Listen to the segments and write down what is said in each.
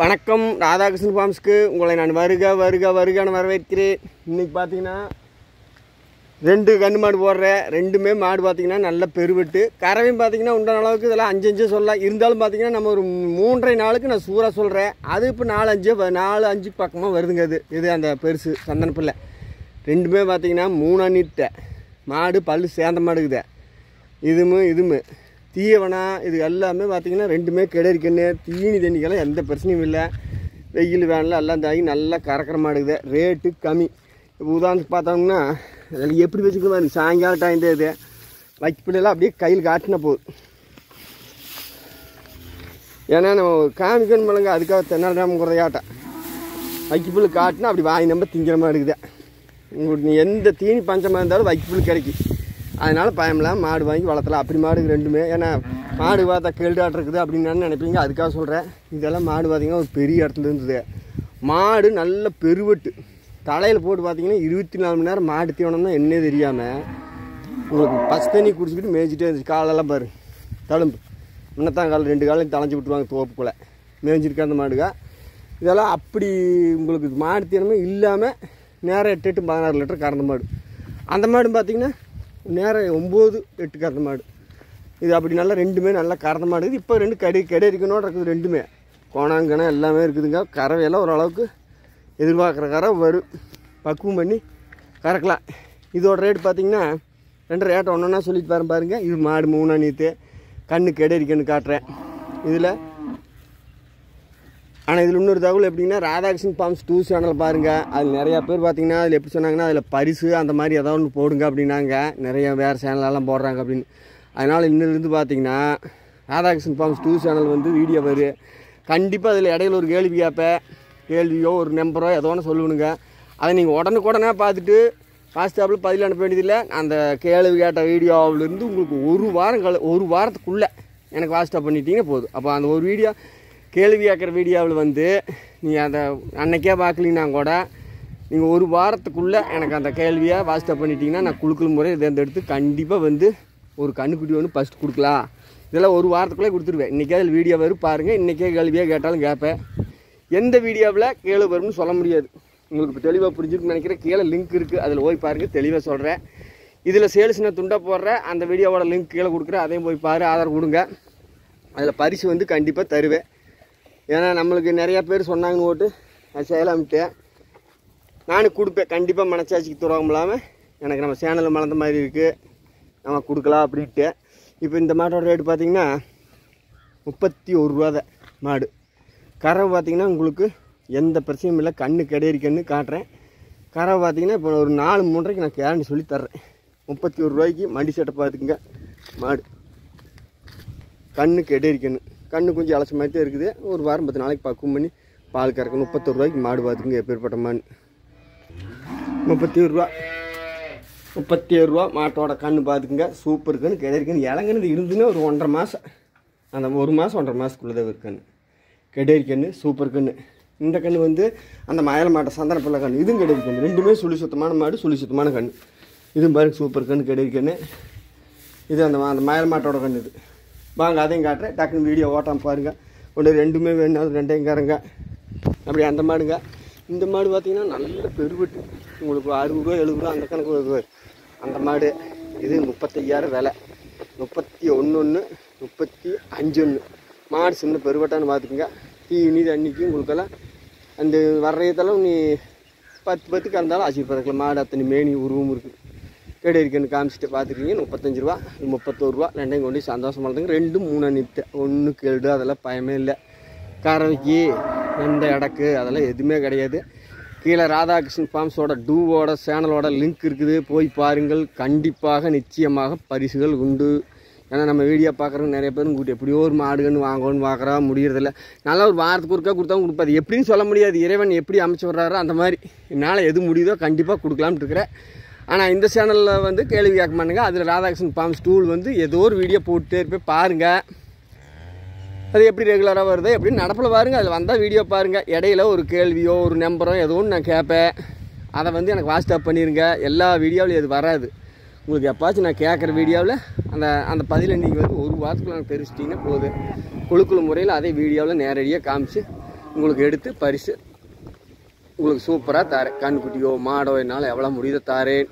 வணக்கம் ராதாகிருஷ்ணன் ஃபார்ம்ஸ்க்கு உங்களை நான் வருக வருக வருகான்னு வரவேற்கிறேன். இன்னைக்கு பார்த்தீங்கன்னா ரெண்டு கன்று மாடு போடுறேன் ரெண்டுமே மாடு பார்த்தீங்கன்னா நல்ல பெருவெட்டு. கறவையும் பார்த்தீங்கன்னா உண்டான அளவுக்கு இதெல்லாம் அஞ்சு அஞ்சு சொல்லலாம். இருந்தாலும் பார்த்தீங்கன்னா நம்ம ஒரு மூன்றரை நாளுக்கு நான் சூறாக சொல்கிறேன் அது இப்போ நாலு அஞ்சு நாலு அஞ்சு பக்கமாக வருதுங்க அது. இது அந்த பெருசு சந்தன பிள்ளை ரெண்டுமே பார்த்தீங்கன்னா மூணு அண்ணிட்ட மாடு பல் சேர்ந்த மாடுக்குதே. இதுமு இதுமு. தீவனம் இது எல்லாமே பார்த்திங்கன்னா ரெண்டுமே கிடைக்கண்ணு தீனி தண்ணிக்கெல்லாம் எந்த பிரச்சனையும் இல்லை. வெயில் வேனில் எல்லாம் தாங்கி நல்லா கறக்கிற மாடுக்குது ரேட்டு கம்மி. இப்போ உதாரணத்துக்கு பார்த்தோம்னா அதில் எப்படி வச்சுக்க பாருங்க. சாயங்காலம் டைம் தான் இது வைக்கப்பில்லாம் அப்படியே கையில் காட்டின போகுது ஏன்னா நம்ம காமிக்கணும் இல்லைங்க அதுக்காக தென்னாடாம ஆட்டம் வைக்கப்புல் காட்டினா அப்படி வாங்கி நம்ப திங்கிற மாதிரி இருக்குது. உங்களுக்கு எந்த தீனி பஞ்சமாக இருந்தாலும் வைக்கப்புல் கிடைக்கும். அதனால் பயமில்லாம மாடு வாங்கி வளர்த்தலாம். அப்படி மாடுக்கு ரெண்டுமே ஏன்னா மாடு பார்த்தா கேள்டாட் இருக்குது அப்படின்னு நினைப்பீங்க. அதுக்காக சொல்கிறேன் இதெல்லாம் மாடு பார்த்தீங்கன்னா ஒரு பெரிய இடத்துல இருந்தது. மாடு நல்ல பெருவெட்டு. தலையில் போட்டு பார்த்தீங்கன்னா இருபத்தி நாலு மணி நேரம் மாடு தீவனம்னா என்ன தெரியாமல் உங்களுக்கு பச்சை தண்ணி குடிச்சிக்கிட்டு மேய்ச்சிட்டே இருந்துச்சு. காலெல்லாம் பாரு. தழும்பு. முன்னத்தான் கால் ரெண்டு காலையும் தலைஞ்சு விட்டுருவாங்க தோப்புக்குள்ளே. மேய்ஞ்சிருக்க அந்த மாடுகா இதெல்லாம் அப்படி உங்களுக்கு மாடு தீவனமே இல்லாமல் நேரம் எட்டு எட்டு பதினாறு லிட்டர் கறந்த மாடு. அந்த மாடு பார்த்தீங்கன்னா நேரம் ஒம்பது எட்டு கறந்த மாடு. இது அப்படி நல்லா ரெண்டுமே நல்லா கறந்த மாடு இருக்குது. இப்போ ரெண்டு கடி கடை இருக்கணும் இருக்குது ரெண்டுமே. கோணாங்கணம் எல்லாமே இருக்குதுங்க. கறவையெல்லாம் ஓரளவுக்கு எதிர்பார்க்குற கறை வரும். பக்குவம் பண்ணி கறக்கலாம். இதோட ரேட் பார்த்தீங்கன்னா ரெண்டு ரேட் ஒன்று ஒன்றா சொல்லிட்டு பாருங்க பாருங்கள் இது மாடு மூணா நீத்து. கண்ணு கெடரிக்கன்னு காட்டுறேன். இதில் ஆனால் இதில் இன்னொரு தகவல் எப்படின்னா ராதாகிருஷ்ணன் பாம்ஸ் டூ சேனல் பாருங்கள் அது நிறையா பேர் பார்த்தீங்கன்னா அதில் எப்படி சொன்னாங்கன்னா அதில் பரிசு அந்த மாதிரி ஏதாவது ஒன்று போடுங்க அப்படின்னாங்க. நிறைய வேறு சேனலெல்லாம் போடுறாங்க அப்படின்னு. அதனால் இன்னிலிருந்து பார்த்தீங்கன்னா ராதாகிருஷ்ணன் ஃபார்ம்ஸ் டூ சேனல் வந்து வீடியோ வரும் கண்டிப்பாக அதில் இடையில ஒரு கேள்வி கேட்பேன் கேள்வியோ ஒரு நம்பரோ ஏதோ ஒன்று சொல்லணுங்க அதை நீங்கள் உடனுக்குடனே பார்த்துட்டு வாட்ஸ்அப்பில் பதில் அனுப்ப வேண்டியதில்லை. அந்த கேள்வி கேட்ட வீடியோவிலேருந்து உங்களுக்கு ஒரு வாரம் கல ஒரு வாரத்துக்குள்ளே எனக்கு வாட்ஸ்அப் பண்ணிட்டீங்கன்னா போதும். அப்போ அந்த ஒரு வீடியோ கேள்வி கேட்குற வீடியோவில் வந்து நீங்கள் அதை அன்னைக்கே பார்க்கலீங்கன்னா கூட நீங்கள் ஒரு வாரத்துக்குள்ளே எனக்கு அந்த கேள்வியை வாட்ஸ்அப் பண்ணிட்டீங்கன்னா நான் குழுக்கள் முறை தேர்ந்தெடுத்து கண்டிப்பாக வந்து ஒரு கண்ணுக்குட்டி ஒன்று ஃபஸ்ட் கொடுக்கலாம். இதெல்லாம் ஒரு வாரத்துக்குள்ளே கொடுத்துருவேன். இன்றைக்கே அதில் வீடியோ வரும் பாருங்கள் இன்றைக்கே கேள்வியாக கேட்டாலும் கேட்பேன். எந்த வீடியோவில் கேள்வி வரும்னு சொல்ல முடியாது. உங்களுக்கு இப்போ தெளிவாக புரிஞ்சுருக்குன்னு நினைக்கிறேன். கீழே லிங்க் இருக்குது அதில் போய் பாருங்கள் தெளிவாக சொல்கிறேன் இதில் சேல்ஸ் நான் துண்டா போடுறேன் அந்த வீடியோவோட லிங்க் கீழே கொடுக்குறேன். அதையும் போய் பாரு. ஆதார் கொடுங்க. அதில் பரிசு வந்து கண்டிப்பாக தருவேன். ஏன்னா நம்மளுக்கு நிறையா பேர் சொன்னாங்கன்னு போட்டு நான் செய்யலாம்ட்டேன் நானும் கொடுப்பேன். கண்டிப்பாக மனசாட்சிக்கு துரோகம் இல்லாமல் எனக்கு நம்ம சேனலில் மலர்ந்த மாதிரி இருக்குது நம்ம கொடுக்கலாம் அப்படின்ட்டு. இப்போ இந்த மாட்டோட ரேட்டு பார்த்தீங்கன்னா முப்பத்தி ஒரு ரூபா தான் மாடு. கறவை பார்த்தீங்கன்னா உங்களுக்கு எந்த பிரச்சனையும் இல்லை. கண்ணு கிடையாது கண்ணு காட்டுறேன். கறவை பார்த்தீங்கன்னா இப்போ ஒரு நாலு மூன்றரைக்கு நான் கேரண்டி சொல்லி தர்றேன். முப்பத்தி ஒரு ரூபாய்க்கு மண்டி சட்டை பார்த்துக்குங்க மாடு. கண்ணு கெடேரி கண்ணு. கண்ணு கொஞ்சம் அலச மாதிரி தான் இருக்குது. ஒரு வாரம் பத்து நாளைக்கு பக்குவம் பண்ணி பால் கறக்க முப்பத்தொரு ரூபாய்க்கு மாடு பார்த்துக்குங்க எப்பேற்பட்ட மாடு. முப்பத்தி ஒரு ரூபா. முப்பத்தி ஏழு ரூபா மாட்டோட கண்ணு பார்த்துக்குங்க சூப்பர் கண்ணு கிடைக்குன்னு கண்ணு இருந்துன்னு ஒரு ஒன்றரை மாதம் அந்த ஒரு மாதம் ஒன்றரை மாதத்துக்குள்ளே தான் ஒரு கெடேரி கண்ணு சூப்பர் கண்ணு. இந்த கண்ணு வந்து அந்த மயில மாட்டை சந்தன பிள்ளை கண்ணு. இதுவும் கெடேரி கண்ணு. ரெண்டுமே சுழி சுத்தமான மாடு சுழி சுத்தமான கண்ணு. இதுவும் பாருங்க சூப்பர் கண்ணு கெடேரி கண்ணு. இது அந்த மா- அந்த மயில் மாட்டோட கண்ணு இது. வாங்க அதையும் காட்டுறேன். டக்குன்னு வீடியோ ஓட்டாமல் பாருங்க. ஒன்று ரெண்டுமே வேணும் ரெண்டையும் கரங்க அப்படி அந்த மாடுங்க. இந்த மாடு பார்த்தீங்கன்னா நல்ல பெருவெட்டு. உங்களுக்கு அறுபது ரூபா எழுபது ரூபா அந்த கணக்கு வருது அந்த மாடு இது முப்பத்தையாயிரம் விலை. முப்பத்தி ஒன்று ஒன்று முப்பத்தி அஞ்சு ஒன்று மாடு சின்ன பெருவட்டான்னு பார்த்துக்குங்க. தீனி தண்ணிக்கு உங்களுக்கெல்லாம் அந்த வர்றதெல்லாம் நீ பத்து பத்து கறந்தாலும் ஆசீர்வாதக்கலாம் மாடு அத்தனை மேனி உருவம் இருக்குது கேடு இருக்குன்னு காமிச்சிட்டு பார்த்துருக்கீங்க. முப்பத்தஞ்சு ரூபா முப்பத்தோரு ரூபா ரெண்டையும் கொண்டு சந்தோஷமாக சந்தோஷமா இருந்துங்க ரெண்டும் மூணு நித்த ஒன்று கேடு அதெல்லாம் பயமே இல்லை. கறவைக்கு எந்த இடக்கு அதெல்லாம் எதுவுமே கிடையாது. கீழே ராதாகிருஷ்ணன் ஃபார்ம்ஸோட டூவோட சேனலோட லிங்க் இருக்குது. போய் பாருங்கள். கண்டிப்பாக நிச்சயமாக பரிசுகள் உண்டு. ஏன்னா நம்ம வீடியோ பார்க்குறவங்க நிறைய பேரும் கூட்டி எப்படியோ ஒரு மாடுகன்னு வாங்கணும்னு பார்க்குறா முடியறதில்ல. நல்லா ஒரு வாரத்துக்கு ஒருக்கா கொடுத்தா கொடுப்பாது எப்படின்னு சொல்ல முடியாது. இறைவன் எப்படி அமைச்சு விட்றாரோ அந்த மாதிரி. என்னால் எது முடியுதோ கண்டிப்பாக கொடுக்கலாம்னு இருக்கிறேன். ஆனால் இந்த சேனலில் வந்து கேள்வி கேட்க மாட்டேங்க. அதில் ராதாகிருஷ்ணன் பாம்ஸ் டூல் வந்து ஏதோ ஒரு வீடியோ போட்டுட்டே இருப்பேன். பாருங்கள் அது எப்படி ரெகுலராக வருது எப்படி நடப்பில் பாருங்கள் அதில் வந்தால் வீடியோ பாருங்கள் இடையில ஒரு கேள்வியோ ஒரு நம்பரோ ஏதோ ஒன்று நான் கேட்பேன். அதை வந்து எனக்கு வாட்ஸ்அப் பண்ணிடுங்க எல்லா வீடியோவிலையும் அது வராது. உங்களுக்கு எப்பாச்சும் நான் கேட்குற வீடியோவில் அந்த அந்த பதிலை நீங்கள் வந்து ஒரு வாரத்துக்குள்ள எனக்கு தெரிவிச்சிட்டிங்கன்னா போதும். குழுக்குழு முறையில் அதே வீடியோவில் நேரடியாக காமிச்சு உங்களுக்கு எடுத்து பரிசு உங்களுக்கு சூப்பராக தாரேன். கண்குட்டியோ மாடோ என்னால் எவ்வளோ முடியுதோ தாரேன்.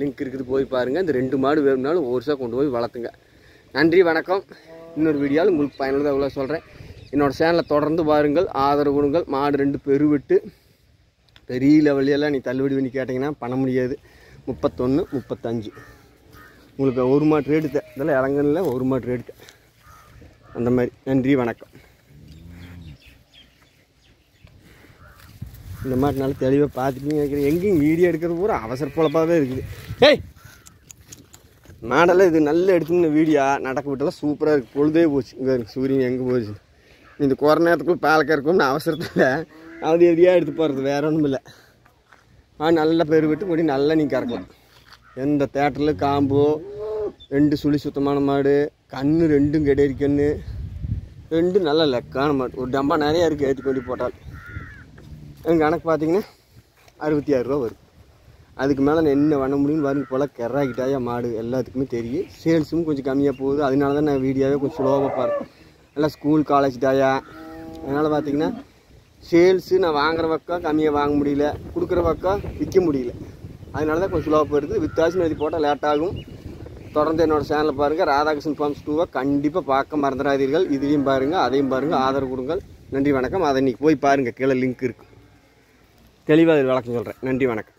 லிங்க் இருக்குது போய் பாருங்கள் இந்த ரெண்டு மாடு வேணும்னாலும் ஒரு வருஷம் கொண்டு போய் வளர்த்துங்க. நன்றி வணக்கம். இன்னொரு வீடியோவில் உங்களுக்கு பயனுள்ளதாக இவ்வளோ சொல்கிறேன் என்னோட சேனலை தொடர்ந்து பாருங்கள் ஆதரவு கொடுங்கள். மாடு ரெண்டு பெருவிட்டு பெரிய லெவலியெல்லாம் நீ தள்ளுபடி பண்ணி கேட்டிங்கன்னா பண்ண முடியாது. முப்பத்தொன்று முப்பத்தஞ்சு. உங்களுக்கு ஒரு மாட்டு ரேட்டு இதெல்லாம் இறங்கல ஒரு மாட்டு ரேட்டு அந்த மாதிரி. நன்றி வணக்கம். இந்த மாதிரி நல்லா தெளிவாக பார்த்துட்டு இருக்கிறேன் எங்கேயும் வீடியோ எடுக்கிறது பூரா அவசர பொழப்பாகவே இருக்குது. ஏய்! மாடெல்லாம் இது நல்லா எடுத்துன்னு வீடியோ நடக்க விட்டெல்லாம் சூப்பராக இருக்குது பொழுதே போச்சு. இங்கே சூரியன் எங்கே போச்சு? இந்த குறை நேரத்துக்குள்ள பாலக்கா இருக்கும்னு அவசரத்தில் அது எதையாக எடுத்து போகிறது வேற ஒன்றும் இல்லை. ஆ நல்லா பெரு விட்டு முடி நல்லா நீ கறக்கலாம். எந்த தேட்டரில் காம்போ ரெண்டு சுழி சுத்தமான மாடு கண்ணு ரெண்டும் கெடேரி கண்ணு. ரெண்டும் நல்லா லெக்கான மாடு. ஒரு டம்பா நிறையா இருக்குது ஏற்றி கொண்டு போட்டால். கணக்கு பார்த்தீங்கன்னா அறுபத்தி ஆறுரூவா வரும். அதுக்கு மேலே நான் என்ன பண்ண முடியும்னு வரும் போல் கெராக்கிட்டாயா மாடு எல்லாத்துக்குமே தெரியும். சேல்ஸும் கொஞ்சம் கம்மியாக போகுது. அதனால தான் நான் வீடியோவே கொஞ்சம் ஸ்லோவாக பார்த்தேன் எல்லாம் ஸ்கூல் காலேஜ் டாயா அதனால் பார்த்தீங்கன்னா சேல்ஸு நான் வாங்குற பக்கம் கம்மியாக வாங்க முடியல கொடுக்குற பக்கம் விற்க முடியல. அதனால தான் கொஞ்சம் ஸ்லோவாக போயிடுது. வித்தாசி எழுதி போட்டால் லேட்டாகும் தொடர்ந்து என்னோட சேனலில் பாருங்கள் ராதாகிருஷ்ணன் ஃபார்ம்ஸ் டூவை கண்டிப்பாக பார்க்க மறந்துடாதீர்கள். இதையும் பாருங்கள் அதையும் பாருங்கள் ஆதரவு கொடுங்கள். நன்றி வணக்கம். அதை இன்றைக்கி போய் பாருங்கள் கீழே லிங்க் இருக்குது தெளிவாக விளக்கம் சொல்கிறேன் நன்றி வணக்கம்.